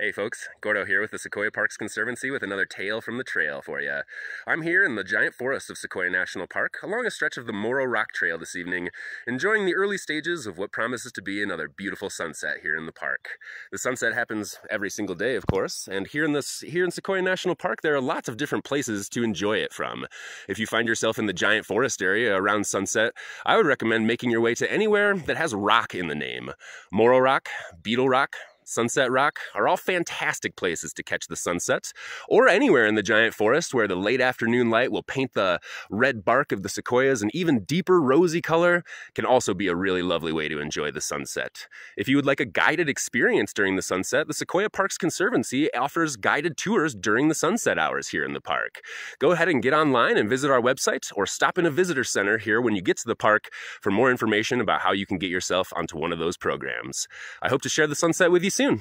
Hey folks, Gordo here with the Sequoia Parks Conservancy with another tale from the trail for you. I'm here in the giant forest of Sequoia National Park along a stretch of the Moro Rock Trail this evening, enjoying the early stages of what promises to be another beautiful sunset here in the park. The sunset happens every single day, of course, and here in this here in Sequoia National Park there are lots of different places to enjoy it from. If you find yourself in the giant forest area around sunset, I would recommend making your way to anywhere that has rock in the name. Moro Rock, Beetle Rock, Sunset Rock are all fantastic places to catch the sunsets, or anywhere in the giant forest where the late afternoon light will paint the red bark of the sequoias an even deeper rosy color can also be a really lovely way to enjoy the sunset. If you would like a guided experience during the sunset, the Sequoia Parks Conservancy offers guided tours during the sunset hours here in the park. Go ahead and get online and visit our website or stop in a visitor center here when you get to the park for more information about how you can get yourself onto one of those programs. I hope to share the sunset with you soon.